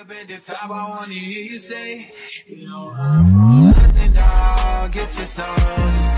up at the top, I wanna hear you say, you know, I'm from nothing, dog. Get your soul.